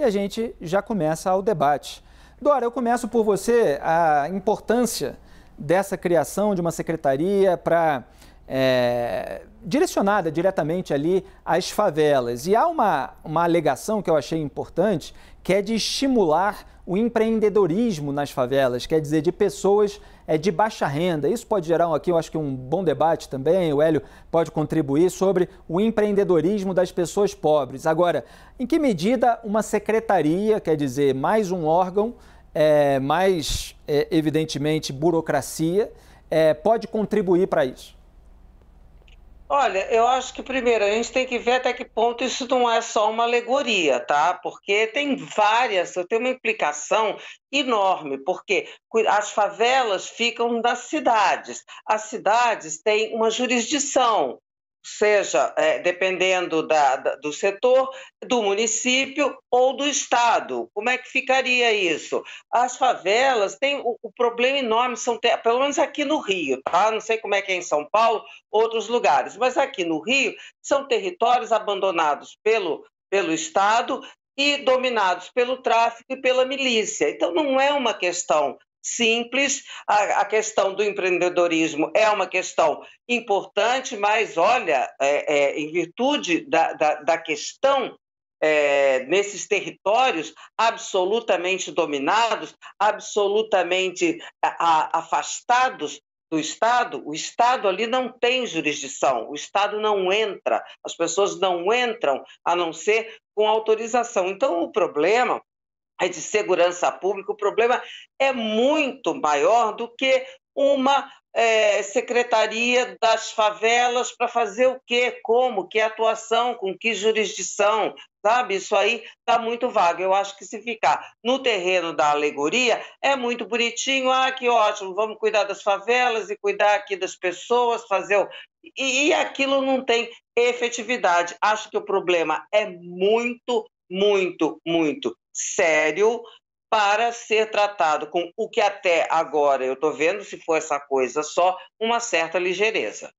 e a gente já começa o debate. Dora, eu começo por você a importância dessa criação de uma secretaria para é, direcionada diretamente ali às favelas. E há uma, uma alegação que eu achei importante, que é de estimular o empreendedorismo nas favelas, quer dizer, de pessoas é, de baixa renda. Isso pode gerar aqui, eu acho que um bom debate também, o Hélio pode contribuir sobre o empreendedorismo das pessoas pobres. Agora, em que medida uma secretaria, quer dizer, mais um órgão, é, mais, é, evidentemente, burocracia, é, pode contribuir para isso? Olha, eu acho que primeiro a gente tem que ver até que ponto isso não é só uma alegoria, tá? Porque tem várias, tem uma implicação enorme, porque as favelas ficam das cidades. As cidades têm uma jurisdição, seja é, dependendo da, da, do setor, do município ou do estado. Como é que ficaria isso? As favelas têm o, o problema enorme, são pelo menos aqui no Rio, tá? Não sei como é que é em São Paulo, outros lugares, mas aqui no Rio são territórios abandonados pelo, pelo estado e dominados pelo tráfico e pela milícia. Então não é uma questão simples. A, a, questão do empreendedorismo é uma questão importante, mas olha, é, é, em virtude da, da, da questão é, nesses territórios absolutamente dominados, absolutamente a, afastados do Estado, o Estado ali não tem jurisdição, o Estado não entra, as pessoas não entram a não ser com autorização. Então, o problema de segurança pública, o problema é muito maior do que uma é, secretaria das favelas para fazer o quê, como, que atuação, com que jurisdição, sabe? Isso aí está muito vago. Eu acho que se ficar no terreno da alegoria é muito bonitinho, ah, que ótimo, vamos cuidar das favelas e cuidar aqui das pessoas, fazer o... e, e aquilo não tem efetividade. Acho que o problema é muito, muito, muito sério para ser tratado com o que até agora eu estou vendo, se for essa coisa só, uma certa ligeireza.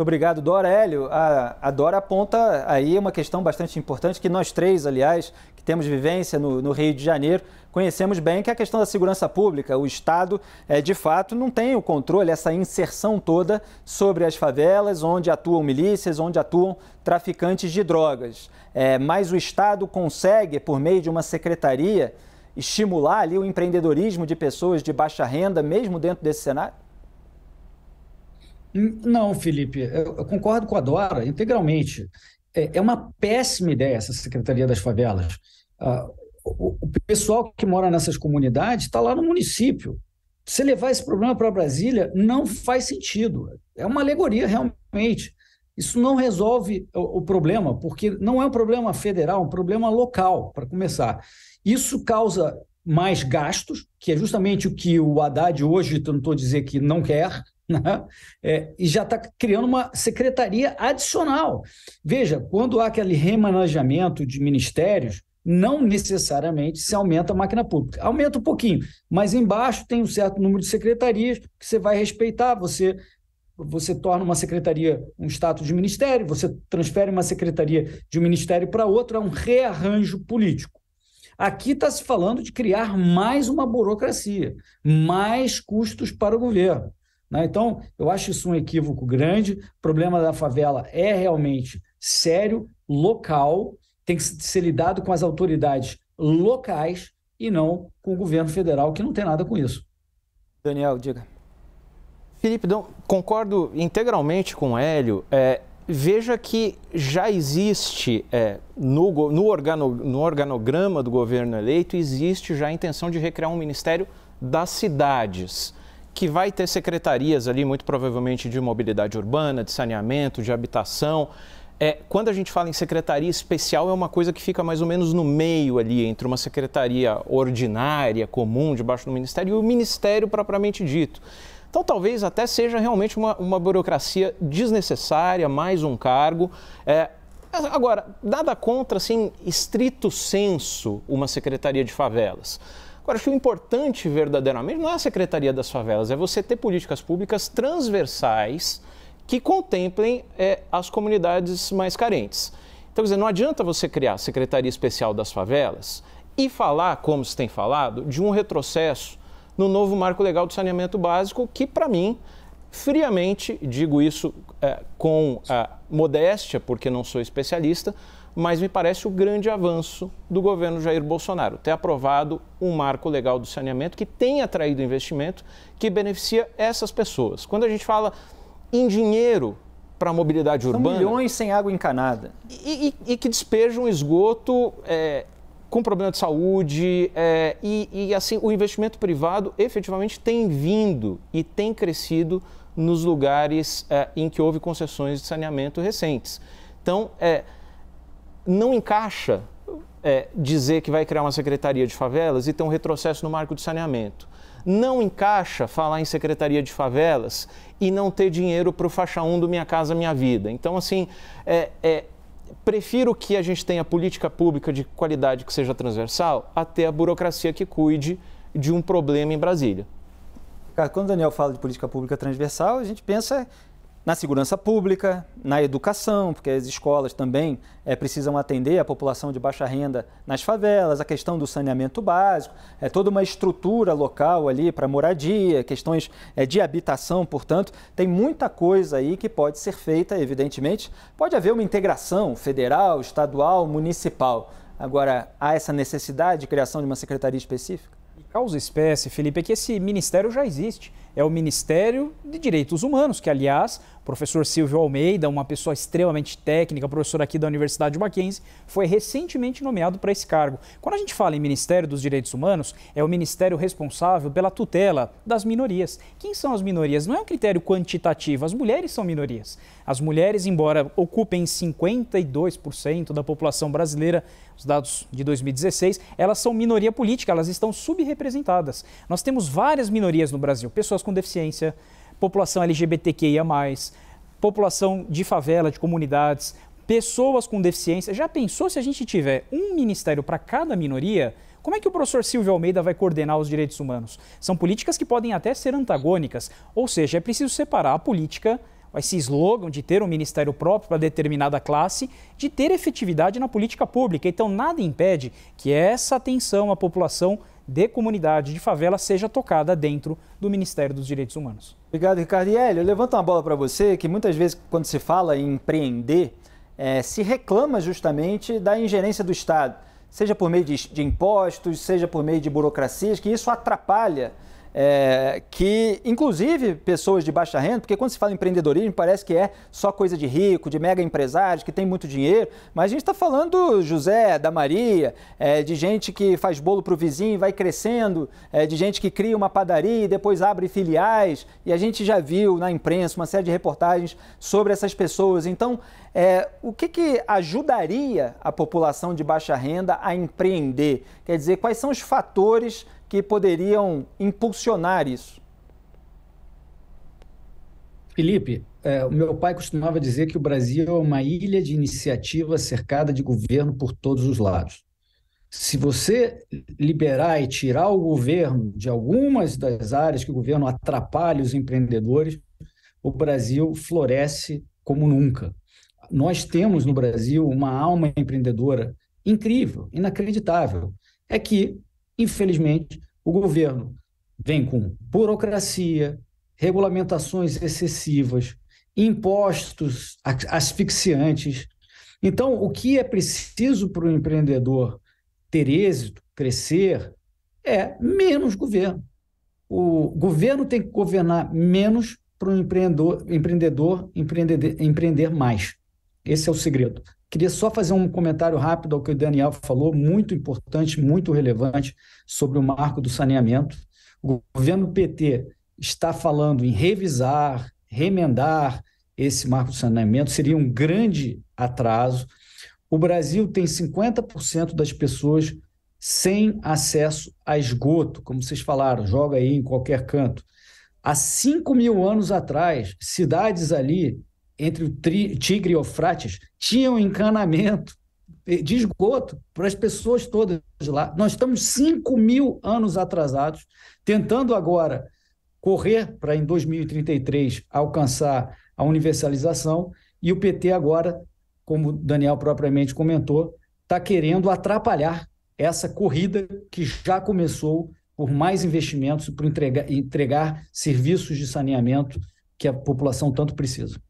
Obrigado, Dora. Hélio, a, a, Dora aponta aí uma questão bastante importante que nós três, aliás, temos vivência no, no, Rio de Janeiro, conhecemos bem, que a questão da segurança pública. O Estado, é, de fato, não tem o controle, essa inserção toda sobre as favelas, onde atuam milícias, onde atuam traficantes de drogas. É, mas o Estado consegue, por meio de uma secretaria, estimular ali o empreendedorismo de pessoas de baixa renda, mesmo dentro desse cenário? Não, Felipe, eu concordo com a Dora integralmente. É, é uma péssima ideia essa Secretaria das Favelas. Ah, o pessoal que mora nessas comunidades está lá no município. Se levar esse problema para Brasília não faz sentido. É uma alegoria, realmente. Isso não resolve o, problema, porque não é um problema federal, é um problema local, para começar. Isso causa mais gastos, que é justamente o que o Haddad hoje tentou dizer que não quer, né? É, e já está criando uma secretaria adicional. Veja, quando há aquele remanejamento de ministérios, não necessariamente se aumenta a máquina pública. Aumenta um pouquinho, mas embaixo tem um certo número de secretarias que você vai respeitar, você você torna uma secretaria um status de ministério, você transfere uma secretaria de um ministério para outro, é um rearranjo político. Aqui está se falando de criar mais uma burocracia, mais custos para o governo. Né? Então, eu acho isso um equívoco grande. O problema da favela é realmente sério, local, tem que ser lidado com as autoridades locais e não com o governo federal, que não tem nada com isso. Daniel, diga. Felipe, não, concordo integralmente com o Hélio. É, veja que já existe é, no, no, organo, no organograma do governo eleito, existe já a intenção de recriar um ministério das cidades que vai ter secretarias ali, muito provavelmente de mobilidade urbana, de saneamento, de habitação. É, quando a gente fala em secretaria especial, é uma coisa que fica mais ou menos no meio ali, entre uma secretaria ordinária, comum, debaixo do ministério, e o ministério propriamente dito. Então, talvez até seja realmente uma, uma burocracia desnecessária, mais um cargo. É, agora, nada contra, assim, estrito senso, uma secretaria de favelas. Agora, acho que o importante verdadeiramente não é a Secretaria das Favelas, é você ter políticas públicas transversais que contemplem é, as comunidades mais carentes. Então, quer dizer, não adianta você criar a Secretaria Especial das Favelas e falar, como se tem falado, de um retrocesso no novo marco legal do saneamento básico, que, para mim, friamente, digo isso é, com modéstia, porque não sou especialista, mas me parece o grande avanço do governo Jair Bolsonaro, ter aprovado um marco legal do saneamento que tem atraído investimento, que beneficia essas pessoas. Quando a gente fala em dinheiro para a mobilidade São urbana. milhões sem água encanada. E, e, e que despejam esgoto é, com problema de saúde. É, e, e, assim, o investimento privado efetivamente tem vindo e tem crescido nos lugares é, em que houve concessões de saneamento recentes. Então, é, não encaixa é, dizer que vai criar uma secretaria de favelas e ter um retrocesso no marco de saneamento. Não encaixa falar em secretaria de favelas e não ter dinheiro para o faixa 1 do Minha Casa Minha Vida. Então, assim, é, é, prefiro que a gente tenha política pública de qualidade que seja transversal a ter a burocracia que cuide de um problema em Brasília. Quando o Daniel fala de política pública transversal, a gente pensa na segurança pública, na educação, porque as escolas também é, precisam atender a população de baixa renda nas favelas, a questão do saneamento básico, é toda uma estrutura local ali para moradia, questões é, de habitação, portanto, tem muita coisa aí que pode ser feita, evidentemente. Pode haver uma integração federal, estadual, municipal. Agora, há essa necessidade de criação de uma secretaria específica? Causa espécie, Felipe, é que esse ministério já existe é o Ministério de Direitos Humanos, que, aliás, professor Silvio Almeida, uma pessoa extremamente técnica, professor aqui da Universidade de Mackenzie, foi recentemente nomeado para esse cargo. Quando a gente fala em Ministério dos Direitos Humanos, é o ministério responsável pela tutela das minorias. Quem são as minorias? Não é um critério quantitativo, as mulheres são minorias. As mulheres, embora ocupem 52% da população brasileira, os dados de 2016, elas são minoria política, elas estão subrepresentadas. Nós temos várias minorias no Brasil, pessoas com deficiência, população LGBTQIA, população de favela, de comunidades, pessoas com deficiência. Já pensou se a gente tiver um ministério para cada minoria? Como é que o professor Silvio Almeida vai coordenar os direitos humanos? São políticas que podem até ser antagônicas, ou seja, é preciso separar a política esse slogan de ter um ministério próprio para determinada classe, de ter efetividade na política pública. Então, nada impede que essa atenção à população de comunidade de favela seja tocada dentro do Ministério dos Direitos Humanos. Obrigado, Ricardo. E Hélio, levanta uma bola para você, que muitas vezes, quando se fala em empreender, é, se reclama justamente da ingerência do Estado, seja por meio de, de impostos, seja por meio de burocracias, que isso atrapalha é, que, inclusive, pessoas de baixa renda, porque quando se fala em empreendedorismo, parece que é só coisa de rico, de mega empresários, que tem muito dinheiro, mas a gente está falando do José, da Maria, é, de gente que faz bolo para o vizinho vai crescendo, é, de gente que cria uma padaria e depois abre filiais, e a gente já viu na imprensa uma série de reportagens sobre essas pessoas. Então, é, o que, que ajudaria a população de baixa renda a empreender? Quer dizer, quais são os fatores que poderiam impulsionar isso? Felipe, é, o meu pai costumava dizer que o Brasil é uma ilha de iniciativa cercada de governo por todos os lados. Se você liberar e tirar o governo de algumas das áreas que o governo atrapalha os empreendedores, o Brasil floresce como nunca. Nós temos no Brasil uma alma empreendedora incrível, inacreditável. É que Infelizmente, o governo vem com burocracia, regulamentações excessivas, impostos asfixiantes. Então, o que é preciso para o empreendedor ter êxito, crescer, é menos governo. O governo tem que governar menos para o empreendedor, empreendedor empreender, empreender mais. Esse é o segredo. Queria só fazer um comentário rápido ao que o Daniel falou, muito importante, muito relevante, sobre o marco do saneamento. O governo PT está falando em revisar, remendar esse marco do saneamento, seria um grande atraso. O Brasil tem 50% das pessoas sem acesso a esgoto, como vocês falaram, joga aí em qualquer canto. Há 5 mil anos atrás, cidades ali entre o Tigre e o Eufrates tinham encanamento de esgoto para as pessoas todas lá. Nós estamos 5 mil anos atrasados, tentando agora correr para em 2033 alcançar a universalização, e o PT agora como o Daniel propriamente comentou, está querendo atrapalhar essa corrida que já começou por mais investimentos e por entregar, entregar serviços de saneamento que a população tanto precisa.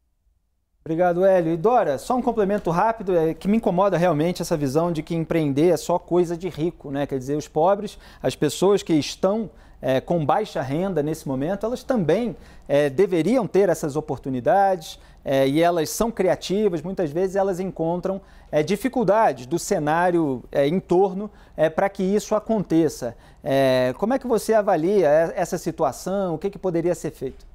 Obrigado, Hélio. E Dora, só um complemento rápido, é, que me incomoda realmente essa visão de que empreender é só coisa de rico, né? Quer dizer, os pobres, as pessoas que estão é, com baixa renda nesse momento, elas também é, deveriam ter essas oportunidades é, e elas são criativas, muitas vezes elas encontram é, dificuldades do cenário é, em torno é, para que isso aconteça. como é que você avalia essa situação? O que, que poderia ser feito?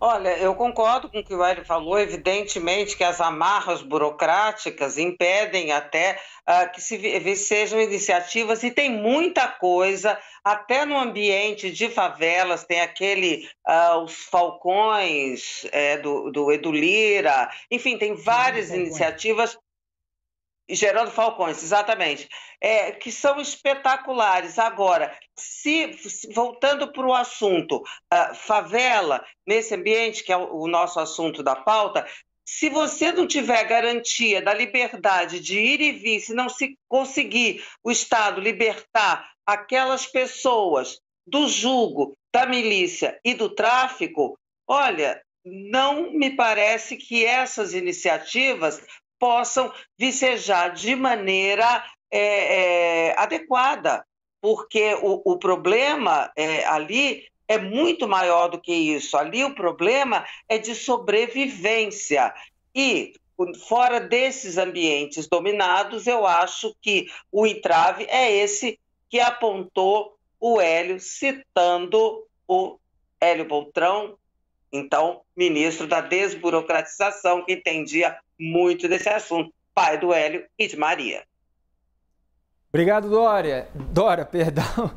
Olha, eu concordo com o que o Hélio falou. Evidentemente que as amarras burocráticas impedem até uh, que se sejam iniciativas e tem muita coisa, até no ambiente de favelas, tem aquele, uh, os falcões é, do, do Edu Lira, enfim, tem várias iniciativas Gerando Falcões, exatamente. É, que são espetaculares. Agora, se voltando para o assunto, uh, favela, nesse ambiente, que é o, o nosso assunto da pauta, se você não tiver garantia da liberdade de ir e vir, se não se conseguir o Estado libertar aquelas pessoas do jugo, da milícia e do tráfico, olha, não me parece que essas iniciativas possam vicejar de maneira é, é, adequada, porque o, o problema é, ali é muito maior do que isso. Ali o problema é de sobrevivência. E fora desses ambientes dominados, eu acho que o entrave é esse que apontou o Hélio, citando o Hélio Boltrão, então ministro da desburocratização, que entendia muito desse assunto, pai do Hélio e de Maria. Obrigado, Dória. Dora, perdão.